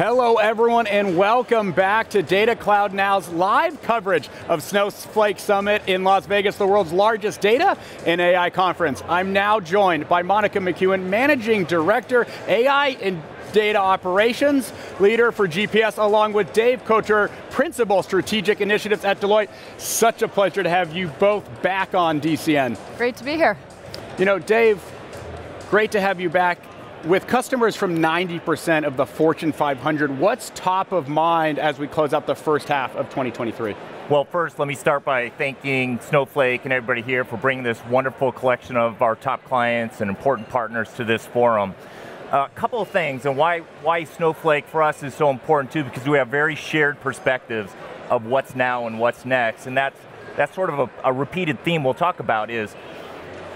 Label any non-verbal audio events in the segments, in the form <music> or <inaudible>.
Hello everyone and welcome back to Data Cloud Now's live coverage of Snowflake Summit in Las Vegas, the world's largest data and AI conference. I'm now joined by Monica McEwen, Managing Director, AI and Data Operations, leader for GPS, along with Dave Couture, Principal Strategic Initiatives at Deloitte. Such a pleasure to have you both back on DCN. Great to be here. You know, Dave, great to have you back with customers from 90% of the Fortune 500, what's top of mind as we close out the first half of 2023? Well, first, let me start by thanking Snowflake and everybody here for bringing this wonderful collection of our top clients and important partners to this forum. A uh, couple of things, and why, why Snowflake for us is so important too, because we have very shared perspectives of what's now and what's next, and that's, that's sort of a, a repeated theme we'll talk about is,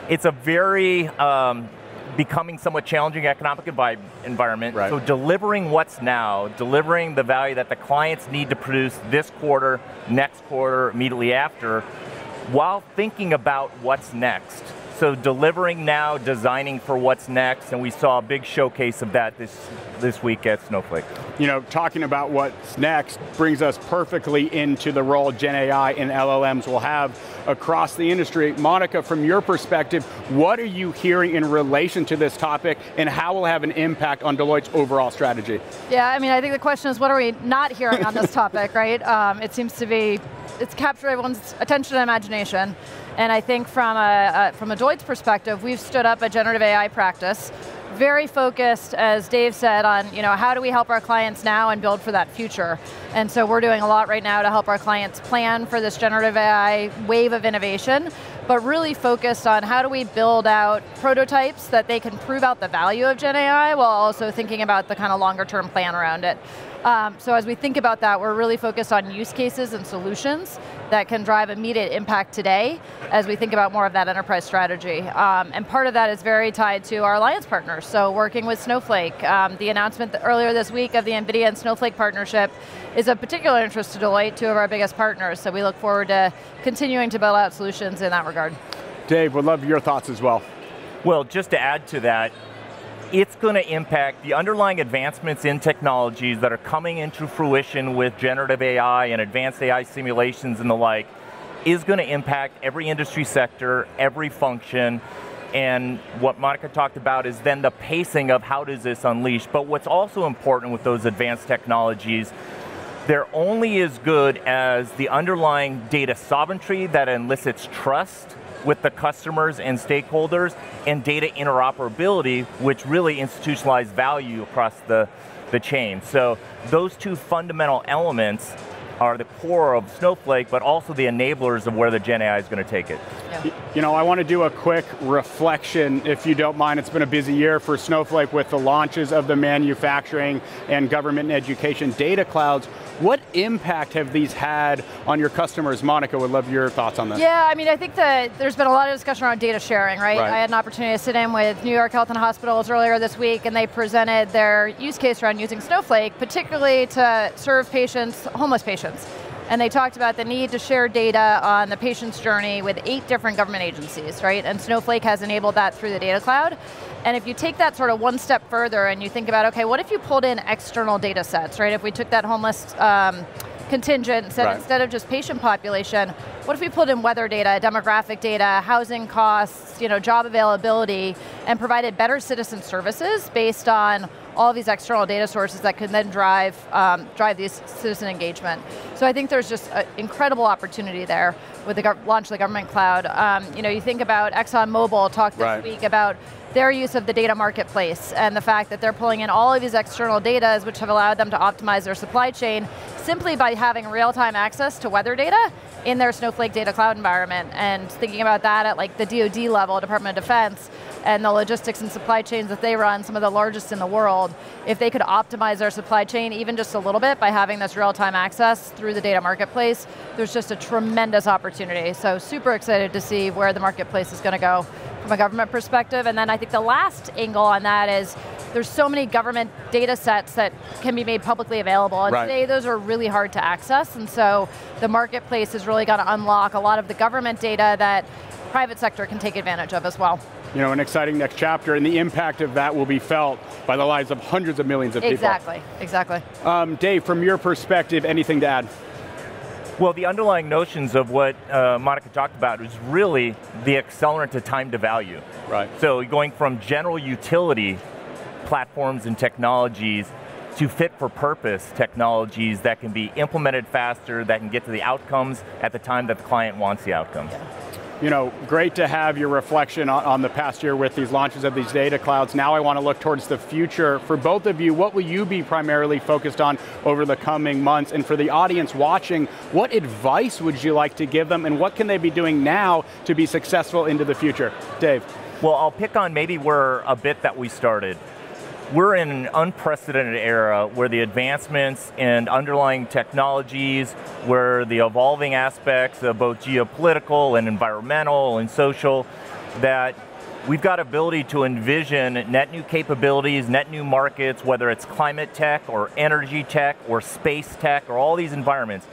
it's a very um, becoming somewhat challenging economic environment. Right. So delivering what's now, delivering the value that the clients need to produce this quarter, next quarter, immediately after, while thinking about what's next. So delivering now, designing for what's next, and we saw a big showcase of that this, this week at Snowflake. You know, talking about what's next brings us perfectly into the role Gen AI and LLMs will have across the industry. Monica, from your perspective, what are you hearing in relation to this topic and how will have an impact on Deloitte's overall strategy? Yeah, I mean, I think the question is what are we not hearing on this <laughs> topic, right? Um, it seems to be, it's captured everyone's attention and imagination. And I think from a, a, from a Deloitte's perspective, we've stood up a generative AI practice, very focused, as Dave said, on you know, how do we help our clients now and build for that future. And so we're doing a lot right now to help our clients plan for this generative AI wave of innovation, but really focused on how do we build out prototypes that they can prove out the value of Gen AI while also thinking about the kind of longer term plan around it. Um, so as we think about that, we're really focused on use cases and solutions that can drive immediate impact today as we think about more of that enterprise strategy. Um, and part of that is very tied to our alliance partners. So working with Snowflake, um, the announcement earlier this week of the NVIDIA and Snowflake partnership is of particular interest to Deloitte, two of our biggest partners. So we look forward to continuing to build out solutions in that regard. Dave, would love your thoughts as well. Well, just to add to that, it's going to impact the underlying advancements in technologies that are coming into fruition with generative AI and advanced AI simulations and the like, is going to impact every industry sector, every function, and what Monica talked about is then the pacing of how does this unleash. But what's also important with those advanced technologies, they're only as good as the underlying data sovereignty that elicits trust with the customers and stakeholders, and data interoperability, which really institutionalized value across the, the chain. So those two fundamental elements are the core of Snowflake, but also the enablers of where the Gen AI is going to take it. Yeah. You know, I want to do a quick reflection, if you don't mind. It's been a busy year for Snowflake with the launches of the manufacturing and government and education data clouds. What impact have these had on your customers? Monica, would love your thoughts on this. Yeah, I mean, I think that there's been a lot of discussion around data sharing, right? right? I had an opportunity to sit in with New York Health and Hospitals earlier this week, and they presented their use case around using Snowflake, particularly to serve patients, homeless patients. And they talked about the need to share data on the patient's journey with eight different government agencies, right? And Snowflake has enabled that through the data cloud. And if you take that sort of one step further and you think about, okay, what if you pulled in external data sets, right? If we took that homeless um, contingent and said right. instead of just patient population, what if we pulled in weather data, demographic data, housing costs, you know, job availability, and provided better citizen services based on all these external data sources that can then drive, um, drive these citizen engagement. So I think there's just an incredible opportunity there with the launch of the government cloud. Um, you know, you think about ExxonMobil talked this right. week about their use of the data marketplace and the fact that they're pulling in all of these external data which have allowed them to optimize their supply chain simply by having real-time access to weather data in their Snowflake data cloud environment and thinking about that at like the DoD level, Department of Defense, and the logistics and supply chains that they run, some of the largest in the world, if they could optimize their supply chain even just a little bit by having this real-time access through the data marketplace, there's just a tremendous opportunity. So super excited to see where the marketplace is going to go from a government perspective. And then I think the last angle on that is there's so many government data sets that can be made publicly available. And right. today those are really hard to access. And so the marketplace is really going to unlock a lot of the government data that private sector can take advantage of as well. you know, an exciting next chapter, and the impact of that will be felt by the lives of hundreds of millions of people. Exactly, exactly. Um, Dave, from your perspective, anything to add? Well, the underlying notions of what uh, Monica talked about is really the accelerant to time to value. Right. So going from general utility platforms and technologies to fit for purpose technologies that can be implemented faster, that can get to the outcomes at the time that the client wants the outcomes. Yeah you know, great to have your reflection on, on, the past year with these launches of these data clouds. Now I want to look towards the future. For both of you, what will you be primarily focused on over the coming months? And for the audience watching, what advice would you like to give them and what can they be doing now to be successful into the future? Dave. Well, I'll pick on maybe where a bit that we started we're in an unprecedented era where the advancements in underlying technologies, where the evolving aspects of both geopolitical and environmental and social, that we've got ability to envision net new capabilities, net new markets, whether it's climate tech or energy tech or space tech or all these environments.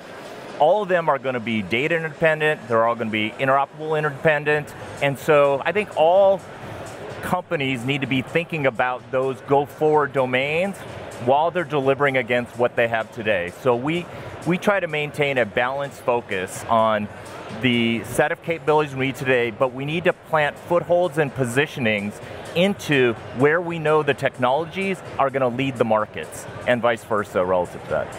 All of them are going to be data independent, they're all going to be interoperable independent, and so I think all companies need to be thinking about those go forward domains while they're delivering against what they have today. So we, we try to maintain a balanced focus on the set of capabilities we need today, but we need to plant footholds and positionings into where we know the technologies are going to lead the markets, and vice versa relative to that.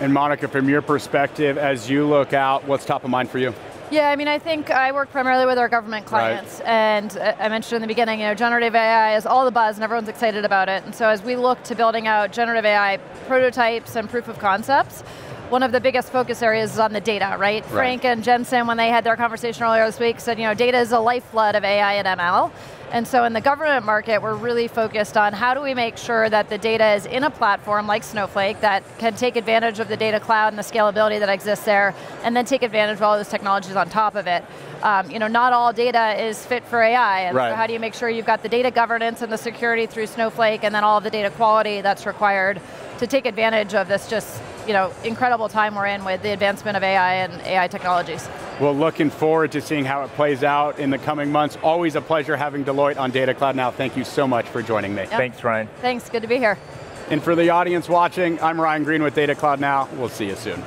And Monica, from your perspective, as you look out, what's top of mind for you? Yeah, I mean, I think I work primarily with our government clients, right. and uh, I mentioned in the beginning, you know, generative AI is all the buzz, and everyone's excited about it. And so, as we look to building out generative AI prototypes and proof of concepts, one of the biggest focus areas is on the data, right? right? Frank and Jensen, when they had their conversation earlier this week, said, you know, data is a lifeblood of AI and ML. And so in the government market, we're really focused on how do we make sure that the data is in a platform like Snowflake that can take advantage of the data cloud and the scalability that exists there, and then take advantage of all those technologies on top of it. Um, you know, not all data is fit for AI, and right. so how do you make sure you've got the data governance and the security through Snowflake, and then all of the data quality that's required to take advantage of this just you know, incredible time we're in with the advancement of AI and AI technologies. Well, looking forward to seeing how it plays out in the coming months. Always a pleasure having Deloitte on Data Cloud Now. Thank you so much for joining me. Yep. Thanks, Ryan. Thanks, good to be here. And for the audience watching, I'm Ryan Green with Data Cloud Now. We'll see you soon.